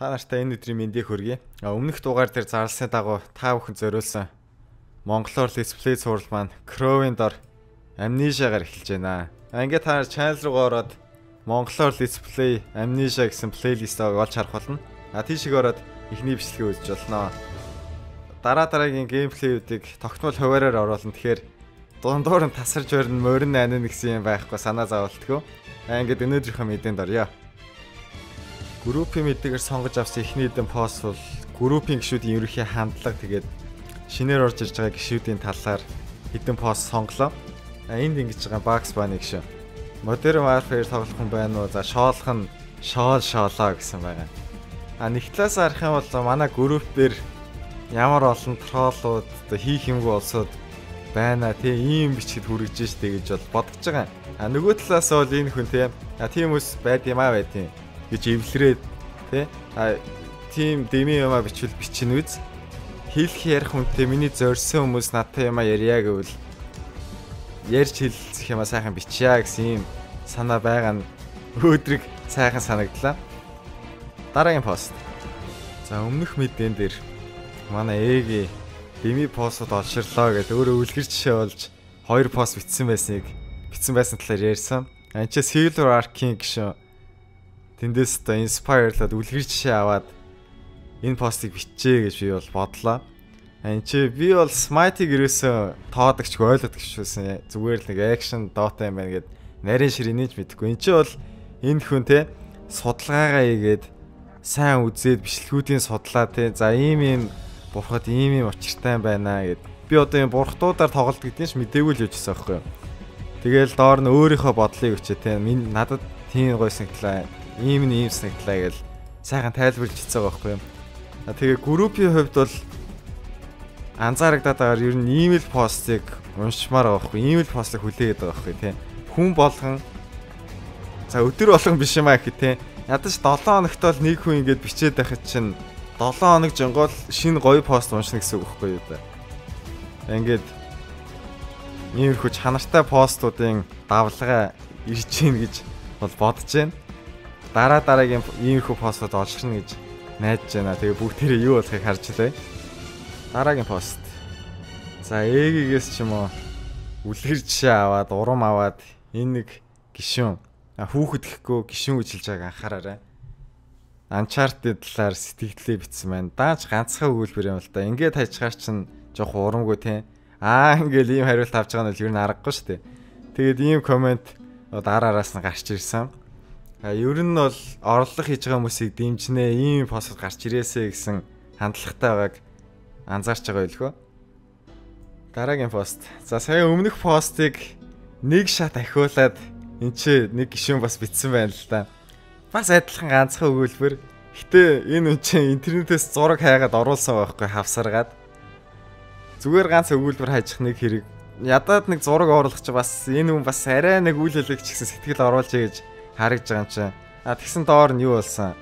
Та нартай энэ өдрийн мэндийг хүргэе. Өмнөх дугаар дээр зарласны дагуу та бүхэн зориулсан монголоор дисплей цуврал маань Chrome-ын дор Amnesia-гаар эхэлж байна. Ингээд та channel руу ороод монголоор дисплей Amnesia гэсэн плейлистийг олж харах болно. А тийшээ ороод эхний бичлэгээ үзэж болно. Дараа дараагийн геймплейүүдийг тогтмол хуваараар оруулна. Тэгэхээр дундуур нь тасарч өрн морин найна гэсэн юм байхгүй санаа зовлтгоо. А ингээд өнөөдрийнхөө мэдээнд орё группийн мэдээгээр сонгож авсан эхний хэдэн пост бол группийн гишүүдийн ерөнхий хандлага тэгээд шинээр орж ирж байгаа гишүүдийн талаар хэдэн пост сонглоо. А энд ингэж байгаа Bugs Bunny гişү. Modern Warfare тоглох хүн байна уу? За шоолох нь шоол шоолоо гэсэн байгаа. А нэг талаас харах юм бол манай групп дээр ямар олон троллууд хийх юмгүй олсод байна тий ийм бичгэд хүргэж штэ гэж бол бодож байгаа. А нөгөө талаас бол энэ хүн тий а тийм ус байд юм а байдیں۔ Гэж эвлэрээд тий а тийм дэми юмаа бичвэл бичин үз хэлэх ярих хүнтэй миний зорьсон хүмүүс надтай юмаа ярья гэвэл ярьж хэлцэх юмаа сайхан бичья гэсэн юм санаа байгаа нь өөдрөг сайхан санагдлаа. Дараагийн пост. За өмнөх мэдэн дээр манай ээги деми постод олширлоо гэдэг өөрөө үлгэр жишээ болж хоёр пост бичсэн байсныг бичсэн байсан талаар ярьсан. Анчаа Silver Arc-ийн гişүн тэндээс та inspired-лаад үлгэр жишээ аваад энэ постыг биччихэ гэж би бол бодлоо. Энд чи би бол Smite-ийг ерөөсөө тоодогч ойлгодогч шүүсэн. Зүгээр л нэг action Dota юм байна гэд нарийн ширинэж мэдгүй. Энд чи бол энэ хүн те судалгаагаа хийгээд сайн үзээд бичлэгүүдийн судлаа те. За ийм ийм бурхад ийм ийм очиртай байна гэд. Би одоо энэ бурхтуудаар тоглолт гэдгийг ч мэдээгүй л явжсан байхгүй юу. Тэгэл доор нь өөрийнхөө бодлыг өчөө те. Надад тийм гой санагдлаа ийм нь ийм санагдлаа гэж сайхан тайлбарлаж хэлсэн байгаа байхгүй юм. Тэгээ группийн хувьд бол анзаарагдаад байгаа ер нь email постыг уншмаар байгаа байхгүй. Email постыг хүлээгээд байгаа байхгүй тийм. Хүн болгон за өдөр болгон биш юм аа гэх тийм. Ядаж 7 хоногт бол нэг хүн ингэж бичээд байхад чинь 7 хоног жонгол шинэ гоё пост уншна гэсэн үг байхгүй юу да. Ингээд иймэрхүү чанартай постуудын давлгаа ирж гин гэж бол бодож байна дараа дараагийн иймэрхүү постод олширна гэж найдаж байна. Тэгээ бүгдээрээ юу болохыг харж лээ. Дараагийн пост. За эгигээс ч юм уу үлгэр жишээ аваад урам аваад энэ нэг гişүн хүүхэд гэхгүй гişүн хэлж байгааг анхаараарай. Uncharted талаар сэтгэлдээ битсэн байна. Дааж ганцхан өгүүлбэр юм л да. Ингээд хайчгаар чинь жоох урамгүй те. Аа ингээл ийм хариулт авч байгаа нь л ер нь аргагүй шүү дээ. Тэгээд ийм комент дараараас нь гарч ирсэн. Ер нь бол орлого хийж байгаа хүмүүсийг дэмжнэ, ийм пост гарч ирээсэ гэсэн хандлагатай байгааг анзаарч байгаа байлгүй. Дараагийн пост. За сая өмнөх постыг нэг шат ахиулаад эн чи нэг гişүн бас битсэн байна л да. Бас адилхан ганцхан өгүүлбэр. Гэтэ энэ үн чи интернетээс зураг хайгаад оруулсан байхгүй хавсаргаад. Зүгээр ганц өгүүлбэр хайчих нэг хэрэг. Ядаад нэг зураг оруулах чи бас энэ хүн бас арай нэг үйл хэлэг ч гэсэн сэтгэл оруулж гэж харагдж байгаа юм чинь. А тэгсэн доор нь юу болсон?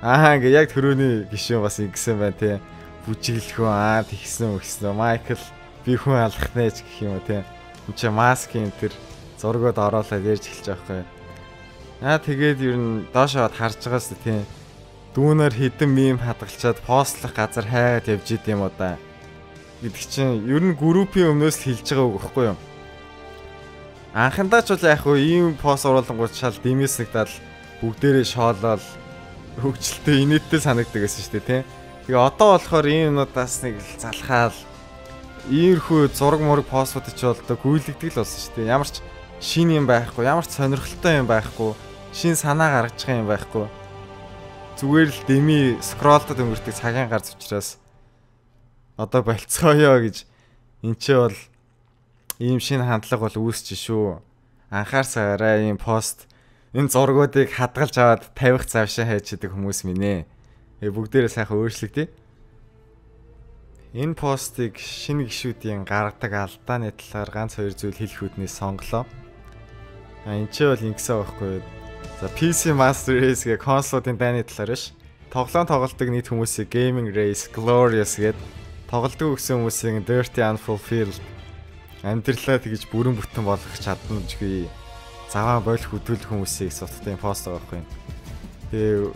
Аа ингээ яг төрөний гişүүн бас ингэсэн байна те. Бүжиглэхөө аа тэгсэн өгсөн. Майкл би хүн алах нэж гэх юм уу те. Энд чи маскын тэр зургууд ороолаад ярьж эхэлж байгаа юм. Аа тэгээд ер нь доошоод харж байгаас тийм дүүнээр хідэн мим хадгалчаад постлох газар хайгаад явж идэм юм уу да гэдэг чинь ер нь группийн өмнөөс л хэлж байгаа үг байхгүй юу? Анхандаа ч бол яг хөө ийм пост оруулангууд шал димэснэгдэл бүгдээрээ шоолол хөвгчлөлтөө инээдтэй санагддаг гэсэн шүү дээ тий. Тэгээ одоо болохоор ийм юмудаас нэг л залхаал иймэрхүү зураг мураг постууд ч болдог гүйлэгдэг л болсон шүү дээ. Ямар ч шин юм байхгүй, ямар ч сонирхолтой юм байхгүй, шин санаа гаргаж байгаа юм байхгүй. Зүгээр л деми скролтод өнгөртөг цагийн гарц учраас одоо болцгоё гэж эн чи бол ийм шинэ хандлага бол үүсч шүү. Анхаарсаарай ийм пост энэ зургуудыг хадгалж аваад тавих завшаа хайчдаг хүмүүс минь ээ. Э бүгдээрээ сайхан өөрчлөгдөе. Энэ постыг шинэ гişүүдийн гаргадаг алдааны талаар ганц хоёр зүйл хэлэх үднээс сонглоо. А энэ ч бол ингэсэн байхгүй. За PC Master Race гэх консолын дайны талаар биш. Тоглоом тоглолтог нийт хүмүүсийг Gaming Race Glorious гэд тоглолтог өгсөн хүмүүсийн Dirty Unfulfilled амьдралаа тэгж бүрэн бүтэн болгох чадамжгүй заваа болох хөдөлгөх хүмүүсийг суттай пост байгаа байхгүй. Тэгээ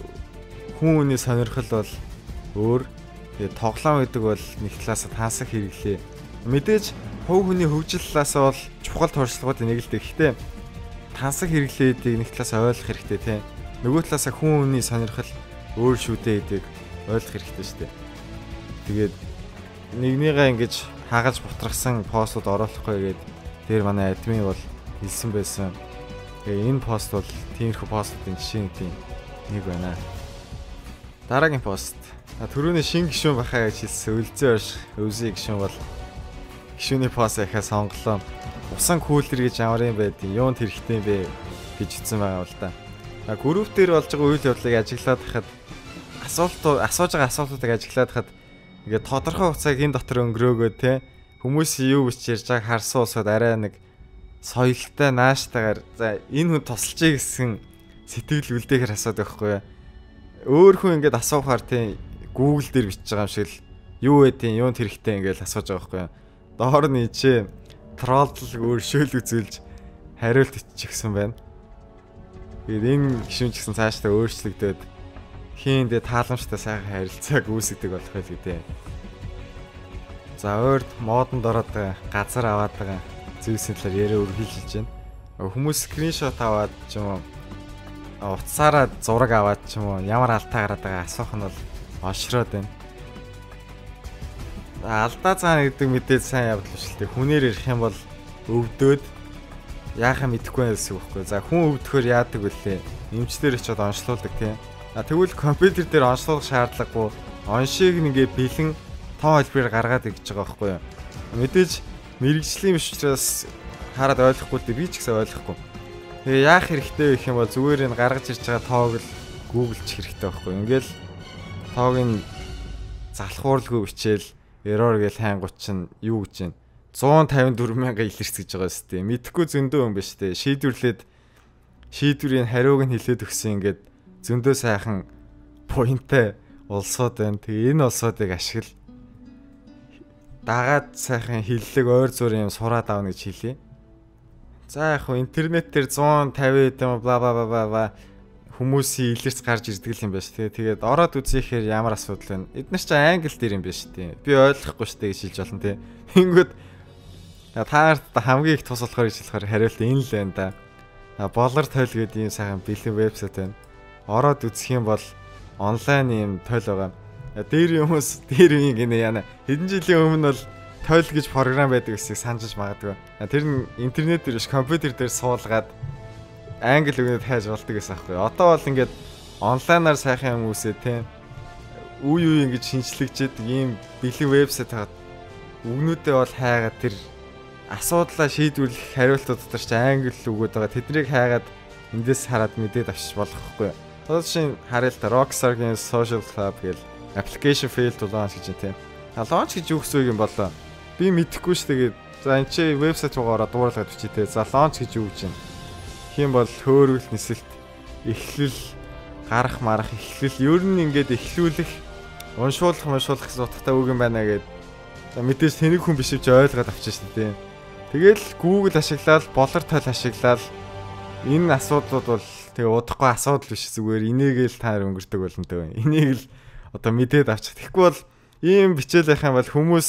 хүн хүний сонирхол бол өөр. Тэгээ тоглоом гэдэг бол нэг талаас таасах хэрэглээ. Мэдээж хувь хүний хөгжил талаас бол чухал туршлагууд нэг л гэхдээ тансаг хэрэглээдийг нэг талаас ойлгох хэрэгтэй тийм. Нөгөө талаас хүн хүний сонирхол өөр шүү дээ гэдгийг ойлгох хэрэгтэй шүү дээ. Тэгээд нэгнийгээ ингэж хаагаж бутрахсан постууд оруулахгүй гээд дээр манай админ бол хэлсэн байсан. Тэгээ энэ пост бол тиймэрхүү постуудын жишээний нэг байна. Дараагийн пост. Төрөний шин гişүн бахаа гэж хэлсэн. Үлзээ орш өвсөй гişүн бол гişүний пост яхаа сонголоо. Усан кулер гэж ямар юм байдیں۔ Юунд хэрэгтэй юм бэ гэж хэлсэн байгаа бол та. А групп дээр болж байгаа үйл явдлыг ажиглаад хахад асуулт асууж байгаа асуултуудыг ажиглаад хахад ингээд тодорхой хугацааг энэ дотор өнгөрөөгөө те хүмүүс юу гэж ярьж байгааг харсан усад арай нэг соёлтой нааштайгаар за энэ хүн тусалчээ гэсэн сэтгэл үлдээхэр асуудаг байхгүй юу өөр хүн ингээд асуухаар тийм Google дээр бичиж байгаа юм шиг л юу байдیں юунд хэрэгтэй ингээд асууж байгаа байхгүй юу. Доор нь ичээ троллл өөршөөл үзүүлж хариулт иччихсэн байна. Тэгээд энэ гişүн ч гэсэн цаашдаа өөрчлөгдөд хийн дэ тааламжтай сайхан харилцааг үүсгдэг болох байл гэдэг. За ойрд модонд ороод байгаа газар аваад байгаа зүйлсийн талаар яриа өргөжүүлж байна. Хүмүүс скриншот аваад ч юм уу утсаараа зураг аваад ч юм уу ямар алдаа гараад байгаа асуух нь бол ошроод байна. Алдаа цаана гэдэг мэдээд сайн явдал биш л дээ. Хүнээр ирэх юм бол өвдөөд яахаа мэдэхгүй байсан байхгүй. За хүн өвдөхөөр яадаг вүлээ. Эмчдэр очиод онцлуулдаг тийм. Тэгвэл компьютер дээр онцлуулах шаардлагагүй. Оншийг нэгээ бэлэн тоо хэлбэрээр гаргаад ирж байгаа байхгүй юу. Мэдээж мэрэгжлийн биш учраас хараад ойлгохгүй л би ч гэсэн ойлгохгүй. Тэгээ яах хэрэгтэй вэ гэх юм бол зүгээр энэ гаргаж ирж байгаа тоог л гуглч хэрэгтэй байхгүй. Ингээл тоог нь залхууралгүй бичээл error гэж хайнгууд чинь юу гэж байна. 154 мянга илэрс гэж байгаа шүү дээ. Мэдхгүй зөндөө юм биш дээ. Шийдвэрлээд шийдвэрийн хариуг нь хэлээд өгсөн ингээд зөндөө сайхан поинттай улсууд байна. Тэгээ энэ улсуудыг ашигла дагаад сайхан хиллэг ойр зур юм сураад авна гэж хэлье. За яг хөө интернет дээр 150 эдэм бла бла бла бла хүмүүсийн илэрч гарч ирдэг юм байна шүү. Тэгээд ороод үзээхээр ямар асуудал вэ? Эднэр чи англи дээр юм байна шүү. Би ойлгохгүй шүү гэж хэлж болно тий. Тэнгүүд таарт хамгийн их тус болохоор гэж хэлэхээр хариулт энэ л байна да. Болор тойл гэдэг ийм сайхан бэлэн вебсайт байна. Ороод үзэх юм бол онлайн юм тойл байгаа. Дээр хүмүүс дээр юм гинэ яана. Хэдэн жилийн өмнө бол тойл гэж програм байдаг гэсэн санджиж магадгүй. Тэр нь интернет дээр биш компьютер дээр суулгаад англи үгнэд хайж болдог гэсэн аахгүй. Одоо бол ингээд онлайнаар сайхан юм үсээ те. Үе үе ингэж шинжлэгчээд ийм бэлэг вебсайт хагаад үгнүүдээ бол хайгаад тэр асуудлаа шийдвэрлэх хариултууд дотор ч англи үгүүд байгаа. Тэднийг хайгаад эндээс хараад мэдээд авчиж болох байхгүй. Одоо жишээ харъя л та Rockstar-гийн Social Club гэл application fail to launch гэж те. А launch гэж юу гэсэн үг юм болоо? Би мэдэхгүй ш тэгээд за энэ чи вебсайт руугаа ороод дуурлаад бичээ те. За launch гэж юу гэж юм. Хин бол хөөргөл нисэлт эхлэл гарах марах эхлэл ер нь ингээд эхлүүлэх уншуулах уншуулах гэсэн утгатай үг юм байна гэд. За мэдээж тэнэг хүн биш ч ойлгоод авчих шээ те. Тэгэл Google ашиглаад болор тойл ашиглаад энэ асуудлууд бол тэгээ удахгүй асуудал биш зүгээр энийгэл таар өнгөрдөг болно төө. Энийг л одоо мэдээд авчих. Тэгэхгүй бол ийм бичээл байх юм бол хүмүүс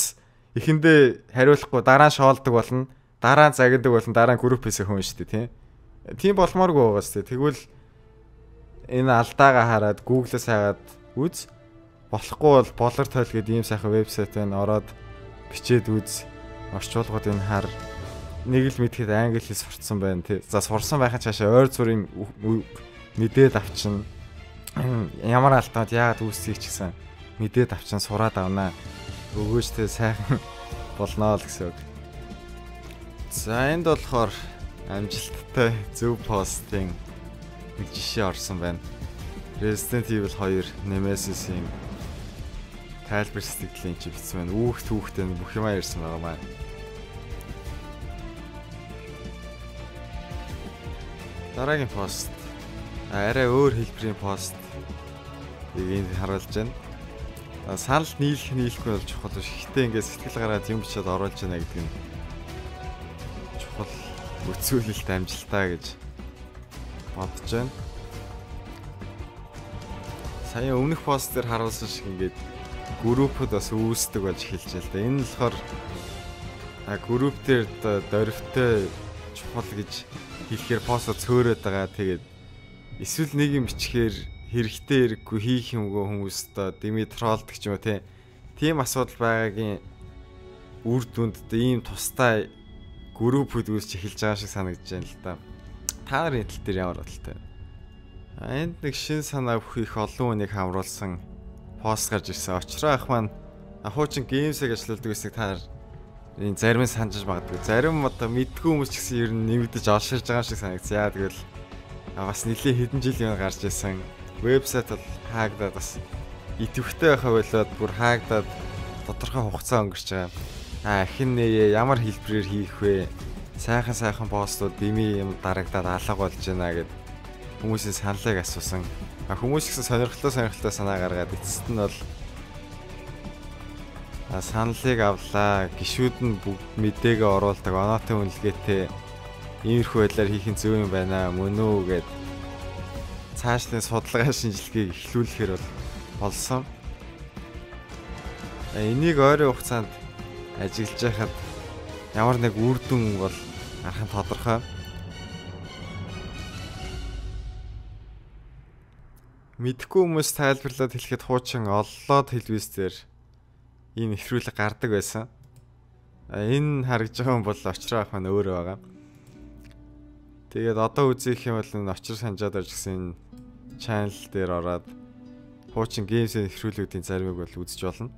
эхэндээ хариулахгүй дараа нь шоолдог болно. Дараа нь загнадаг болно. Дараа нь группээс хүн шүү дээ, тийм. Тийм болмооргүй байгаа шүү дээ. Тэгвэл энэ алдаагаа хараад Google-с хайгаад үз. Болохгүй бол болор тойл гэдэг ийм сайхан вебсайт байна. Ороод бичээд үз. Орчуулгууд энэ хар нэг л мэдхэд англи хэл сурцсан байна тий. За сурсан байхад цаашаа ойр зүрийн мэдээд авчин ямар алтаад яагаад үүсгийг ч гэсэн мэдээд авчин сураад авнаа өгөөжтэй сайхан болноо л гэсэн үг. За энд болохоор амжилттай зөв постын нэг жишээ орсон байна. Resident Evil 2 Nemesis-ийн тайлбар сэтгэлийн чи бичсэн байна. Үүхт хүүхдээ бүх юмаа ярьсан байгаа маань. Дараагийн пост арай өөр хэлбэрийн пост энд харуулж байна санал нийлэх нийлэхгүй бол чухал биш. Гэхдээ ингээд сэтгэл гараад юм бичээд оруулж яана гэдэг нь чухал өцөөлөлт амжилтаа гэж бодож байна. сая өмнөх пост дээр харуулсан шиг ингээд группуд бас үүсдэг болж эхэлж байна л да. Энэ болохоор а групп дээр дөрвтэй чухал гэж хэлэхээр постоо цөөрөөд байгаа. Тэгээд эсвэл нэг юм бичгээр хэрэгтэй хэрэггүй хийх юмгүй хүмүүс одоо дими троллдог ч юм уу тийм асуудал байгаагийн үр дүнд ийм тустай группуд үүсч эхэлж байгаа шиг санагдаж байна л да. Та нарын тал дээр ямар бодолтой вэ? Энд нэг шин санаа бүх их олон хүнийг хамруулсан пост гарч ирсэн. Очроо ах маань хуучин геймсийг ажилладаг гэсэн та нар энэ зарим нь санаж магадгүй. Зарим одоо мэдгүй хүмүүс ч гэсэн ер нь нэмэгдэж олширж байгаа шиг санагдсан. Яа тэгвэл бас нэлээд хэдэн жил юм гарч ирсэн. Вебсайт бол хаагдаад бас идэвхтэй байхаа болоод бүр хаагдаад тодорхой хугацаа өнгөрч байгаа. А хин нэ ямар хэлбэрээр хийх вэ? Сайхан сайхан постууд дими юм дарагдаад алга болж байна гэд хүмүүсийн саналыг асуусан. А хүмүүс гэсэн сонирхолтой сонирхолтой санаа гаргаад эцэст нь бол саналыг авлаа. Гişүүд нь бүгд мэдээгээ оруулдаг. Оноотой үнэлгээтэй иймэрхүү байдлаар хийх нь зөв юм байна мөн үү гэд цаашлын судалгаа шинжилгээг эхлүүлэхээр бол болсон. Энийг ойрын хугацаанд ажиглаж байхад ямар нэг үр дүн бол гарах нь тодорхой. Мэдхгүй хүмүүс тайлбарлаад хэлэхэд хуучин оллоод хэлвэсээр ийм ихрүүлэг гардаг байсан. Энэ харагдж байгаа юм бол очроо ах маань өөрөө байгаа. Тэгээд одоо үзэх юм бол энэ очир санжаад орж гисэн channel дээр ороод хуучин геймсийн ихрүүлгүүдийн заримыг бол үзэж болно.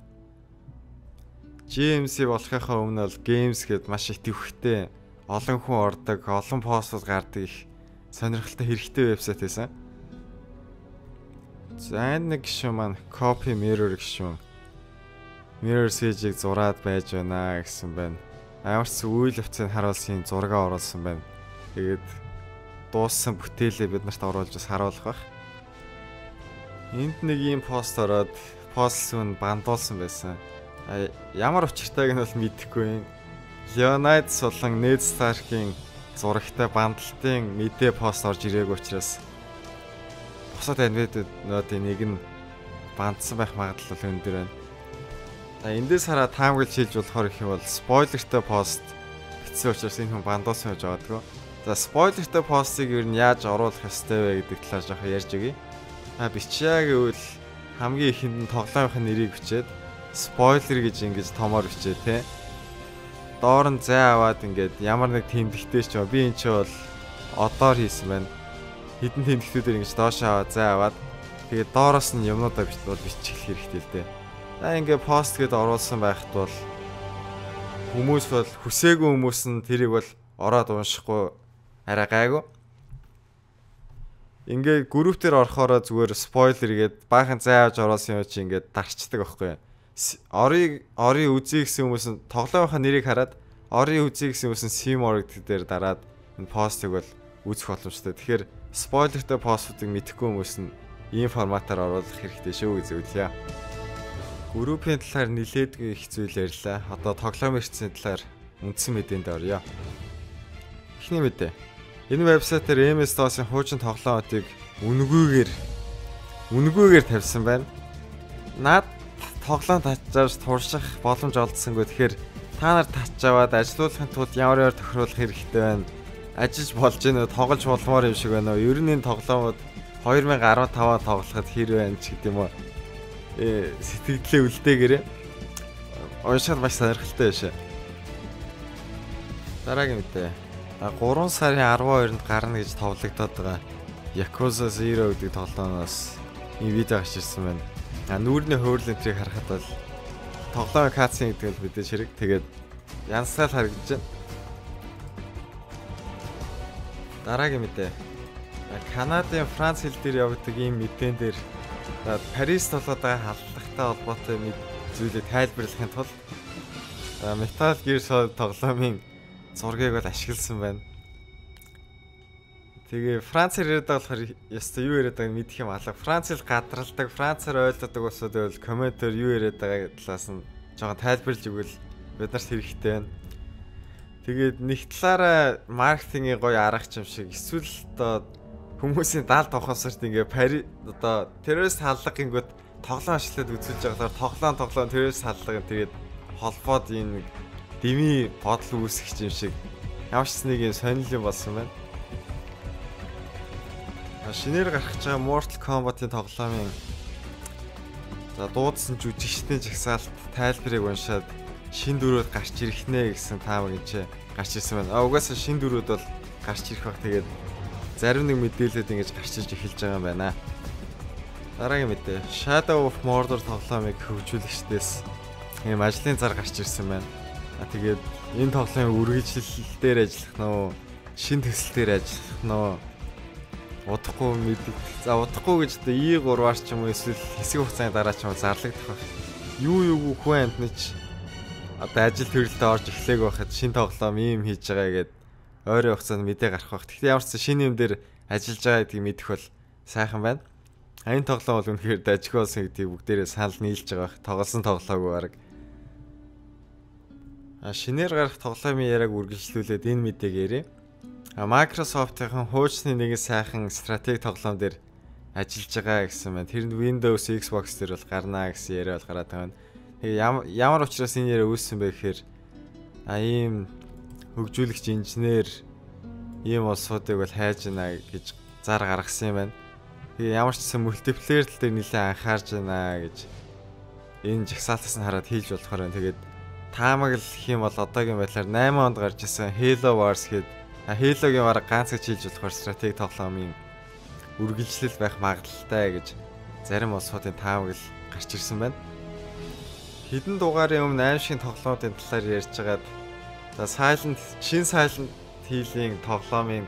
GMC болохынхаа өмнө бол games гэд маш их төвхтэй олон хүн ордог, олон постууд гардаг их сонирхолтой хэрэгтэй вебсайт байсан. За нэг гişүн маань copy mirror гişүн Mirror Siege-ийг зураад байж байна гэсэн байна. Амарч үйл явцыг харуулсан зураг оруулсан байна. Тэгээд дууссан бүтээлээ бид нарт оруулж бас харуулах байх. Энд нэг ийм пост ороод постлын бандуулсан байсан. Ямар учиртайг нь бол мэдэхгүй юм. Leonidas болон Ned Stark-ийн зурагтай бандалтын мэдээ пост орж ирээгүй учраас бусад аниматуудын нэг нь бандсан байх магадлал өндөр байна. За эндээс хараа таамаглаж хэлж болохоор их бол спойлертай пост бичсэн учраас энэ хүн бандуусан гэж боддгоо. За спойлертай постыг ер нь яаж оруулах ёстой вэ гэдэг талаар жоохон ярьж өгье. А бичээ гэвэл хамгийн ихэнд нь тоглоомын нэрийг бичээд спойлер гэж ингэж томоор бичээ те. Доор нь зай аваад ингээд ямар нэг тэмдэгтэй ч би энэ чи бол одоор хийсэн байна. Хідэн тэмдэгтүүдээр ингэж доош аваад зай аваад тэгээд доороос нь юмнуудаа бичих хэрэгтэй л дээ. За ингээ пост гэд оруулсан байхад бол хүмүүс бол хүсээгүй хүмүүс нь тэрийг бол ороод уншихгүй арай гайгүй. Ингээ групп дээр орохороо зүгээр спойлер гээд баахан зайж оруулсан юм чи ингээ дарчдаг байхгүй? Орыг орын үзье гэсэн хүмүүс нь тоглоомынхаа нэрийг хараад орын үзье гэсэн хүмүүс нь Simorg дээр дараад энэ постыг бол үзэх боломжтой. Тэгэхээр спойлертэй постуудыг мэдэхгүй хүмүүс нь ийм форматаар оруулах хэрэгтэй шүү гэж зөвлөе. Группийн талаар нилээдгүй их зүйл ярьлаа. Одоо тоглоом ирсэн талаар үндсэн мэдээнд орё. Эхний мэдээ. Энэ вебсайтаар MS-DOS-ын хуучин тоглоомуудыг үнгүйгээр үнгүйгээр тавьсан байна. Наад тоглоом татчааж турших боломж олдсонгүй. Тэгэхээр та нар татчаваад ажилуулахын тулд ямар ямар тохируулах хэрэгтэй байна. Ажиллаж болж гэнэ тоглож болмоор юм шиг байна уу? Ер нь энэ тоглоомод 2015-аар тоглоход хэр байна ч гэдэм Э, сэтгэлдээ үлдээгээрээ уншаад маш сонирхолтой байшаа. Дараагийн мэдээ. 3 сарын 12-нд гарна гэж товлогдоод байгаа Yakuza Zero гэдэг тоглооноос энэ видео гарч ирсэн байна. А нүүрний хөөрлөн трийг харахад бол тоглоом катсын гэдэг л мэдээж хэрэг. Тэгээд янсаал харагдаж байна. Дараагийн мэдээ. Канадын Франц хэл дээр явагддаг ийм мэдэн дээр Парис толгойд байгаа халдлагатай холбоотой нэг зүйлийг тайлбарлахын тулд Metal Gear Solid тоглоомын зургийг бол ашигласан байна. Тэгээ Францаар яриад байгаа болохоор яста юу яриад байгааг мэдэх юм алга. Францэл гадралдаг, Францаар ойлгодог усуд байвал комментээр юу яриад байгаа талаас нь жоохон тайлбарлаж өгвөл бид нарт хэрэгтэй байна. Тэгээд нэг талаараа маркетингийн гоё арга юм шиг эсвэл одоо хүмүүсийн даал тухамсарт ингээ пари одоо террорист халдлага гингүүд тоглоом ашлаад үзүүлж байгаадаар тоглоом тоглоом террорист халдлага тэгээд холбоод энэ дими бодол үүсгэж юм шиг ямар ч нэг юм сонирхол юм болсон байна. Шинээр гарах гэж байгаа Mortal Kombat-ын тоглоомын за дуудсан жүжигчдийн жагсаалт тайлбарыг уншаад шин дөрөв гарч ирэх нэ гэсэн таамаг энэ гарч ирсэн байна. А угаасаа шин дөрөвд бол гарч ирэх баг тэгээд зарим нэг мэдээлэлд ингэж гарч ирж эхэлж байгаа юм байна. Дараагийн мэдээ Shadow of Mordor тоглоомыг хөгжүүлэгчдээс ийм ажлын зар гарч ирсэн байна. А тэгээд энэ тоглоомын үргэлжлэл дээр ажиллах нь уу, шин төсөл дээр ажиллах нь уу удахгүй мэдээ. За удахгүй гэж одоо E3-аар ч юм уу эсвэл хэсэг хугацааны дараа ч юм уу зарлагдах байх. Юу юу хүн амтныч одоо ажил төрөлдөө орж эхлэх байхад шин тоглоом ийм хийж байгаа гэдэг ойрын хугацаанд мэдээ гарах байх. Гэхдээ ямар ч шинэ юм дээр ажиллаж байгаа гэдгийг мэдэх бол сайхан байна. Энэ тоглоом бол үнэхээр дажиг болсон гэдгийг бүгдээрээ санал нийлж байгаа бах. Тоглосон тоглоагүй баг. А шинээр гарах тоглоомын яриаг үргэлжлүүлээд энэ мэдээг ярив. А Microsoft-ийн хуучны нэгэн сайхан стратеги тоглоом дээр ажиллаж байгаа гэсэн байна. Тэр нь Windows, Xbox дээр бол гарнаа гэсэн яриа бол гараад байгаа. Тэгээ ямар учраас энэ яриа үүссэн бэ гэхээр а ийм хөгжүүлэгч инженер ийм улсуудыг бол хайж байна гэж зар гаргасан юм байна. Тэгээ ямар ч гэсэн мультиплеер тал дээр нэлээд анхаарж байна гэж энэ жагсаалтаас нь хараад хийж болохоор байна. Тэгээд таамаг л юм бол одоогийн байдлаар 8 онд гарч ирсэн Halo Wars гээд Halo-гийн бараг ганц гэж хийж болохоор стратеги тоглоомын үргэлжлэл байх магадaltaй гэж зарим улсуудын таамаг л гарч ирсэн байна. Хэдэн дугаарын өмнө аим шиг тоглоомын талаар ярьж байгаад За Silent шин Silent Hill-ийн тоглоомын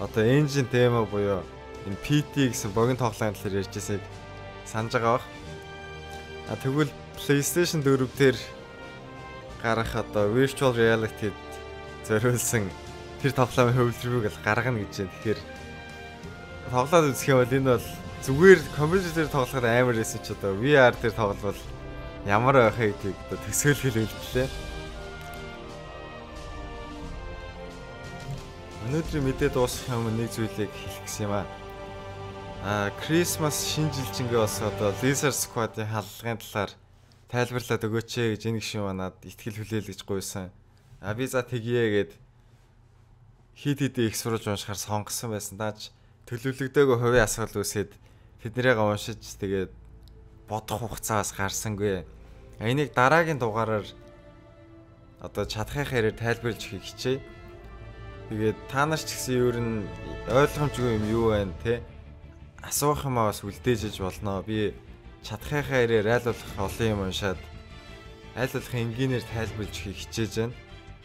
одоо engine демо буюу энэ PT гэсэн богино тоглоомын талаар ярьж байгааг санаж байгаа бах. А тэгвэл PlayStation 4 дээр гарах одоо virtual reality-д зориулсан тэр тоглоомын хөвлөрвийг л гаргана гэж байна. Тэгэхээр тоглоод үзэх юм бол энэ бол зүгээр компьютер дээр тоглоход амар ч одоо VR дээр тоглол ямар байх вэ гэдгийг одоо төсөөлөл хэлүүлтлээ. Өнөөдрийн мэдээ дуусгах юм нэг зүйлийг хэлэх гэсэн юм аа. Аа, Christmas шинэ жилжингээ бас одоо Lizard Squad-ийн халдлагын талаар тайлбарлаад өгөөч ээ гэж энэ гişин манад ихтгэл хүлээл гэж гуйсан. А би за тэгье гэд хит хит их сурж уншихаар сонгосон байсан. Даач төлөвлөгдөөгөө хувийн асуудал үүсээд тэднэрийг уншиж тэгээд бодох хугацаас гарсангүй. Энийг дараагийн дугаараар одоо чадхын хэрээр тайлбарлаж өгөх хичээе. Тэгээд та нар ч гэсэн ер нь ойлгомжгүй юм юу байна те асуух юм аа бас үлдээжж болно. Би чадхайхаа ирээр айл болох олон юм уншаад айл болох энгийнээр тайлбарлаж хичээж байна.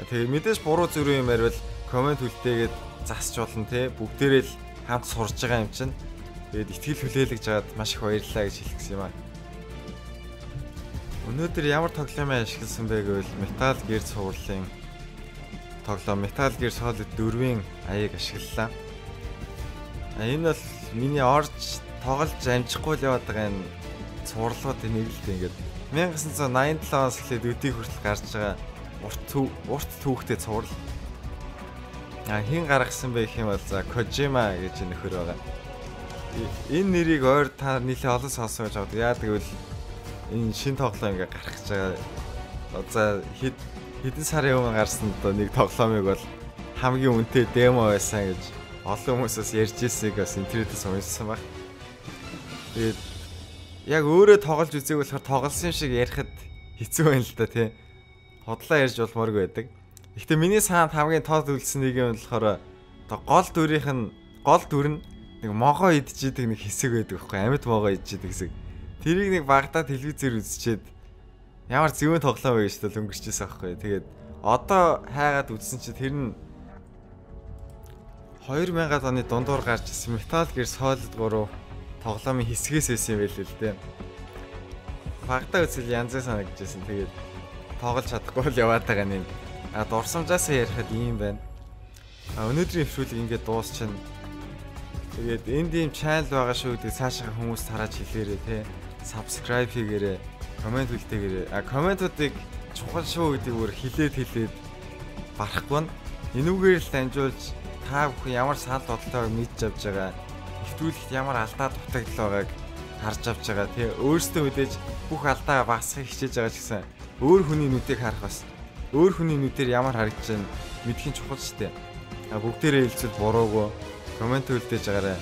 Тэгээ мэдээж буруу зүрх юм ярил комент үлдээгээд засч болно те бүгдээрээ л хамт сурж байгаа юм чинь. Тэгээд ихтгэл хүлээлгэж жаад маш их баярлалаа гэж хэлэх гэсэн юм аа. Өнөөдөр ямар тоглоомыг ашигласан бэ гэвэл Metal Gear цувралын тоглоом Metal Gear Solid 4-ийн аяыг ашиглалаа. А энэ бол миний орж тоглож амжихгүй л яваад байгаа энэ цуурлуудын нэг л тийм ингээд 1987 оноос эхлээд өдийг хүртэл гарч байгаа урт урт түүхтэй цуврал. А хин гаргасан бэ гэх юм бол за Kojima гэж нөхөр байгаа. Энэ нэрийг ойр та нийлээ олон сонсон гэж боддог. Яа тэгвэл энэ шин тоглоом ингээ гарах гэж байгаа. За хэд хэдэн сарын өмнө гарсан одоо нэг тоглоомыг бол хамгийн үнэтэй демо байсан гэж олон хүмүүсээс ярьж ирсэйг бас интернетээс уншсан баг. Тэгээд яг өөрөө тоглож үзээг болохоор тоглосон шиг ярихад хэцүү байна л да тий. Хотлоо ярьж болмооргүй байдаг. Гэхдээ миний саанд хамгийн тод үлдсэн нэг юм болохоор одоо гол дүрийнх нь гол дүр нь нэг могоо идчихийдэг нэг хэсэг байдаг байхгүй амьд могоо идчихийдэг хэсэг. Тэрийг нэг багтаа телевизээр үзчихэд ямар зөвөн тоглоом байж тал өнгөрчихсэн аахгүй. Тэгээд одоо хайгаад үзсэн чи тэр нь 2000 оны дундуур гарч ирсэн Metal Gear Solid 3 тоглоомын хэсгээс байсан юм байл л дээ. Багтаа үзэл янзаа санагдчихсэн. Тэгээд тоглож чадахгүй л яваад байгаа юм. А дурсамжаасаа ярихад ийм байна. А өнөөдрийн нэвтрүүлэг ингээд дуусчихна. Тэгээд энд ийм чанал байгаа шүү гэдэг цаашаа хүмүүс тарааж хэлээрээ те. Subscribe хийгээрэй комент үлдээгээрэй. А комментуудыг чухал шүү гэдэг өөр хилээд хилээд барахгүй нь энүүгээр л дамжуулж та бүхэн ямар санал бодолтойг мэдж авч байгаа. Нэвтрүүлэгт ямар алдаа дутагдал байгааг харж авч байгаа. Тэгээ өөрсдөө мэдээж бүх алдаа багасхыг хичээж байгаа ч гэсэн өөр хүний нүдийг харах бас өөр хүний нүдээр ямар харагдаж байна мэдхийн чухал шүү дээ. А бүгдээрээ хэлцэл буруугүй комент үлдээж байгаарай.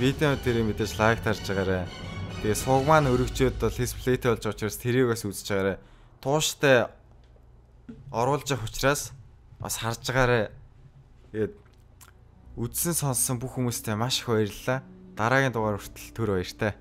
Видео дээр мэдээж лайк тарж байгаарай. Тэгээ сууг маань өргөжөөд бол дисплейтэй болж байгаа учраас тэрийг бас үзэж байгаарай. Тууштай оруулж явах учраас бас харж байгаарай. Тэгээд үзсэн сонссон бүх хүмүүстээ маш их баярлалаа. Дараагийн дугаар хүртэл түр баяртай.